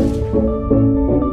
う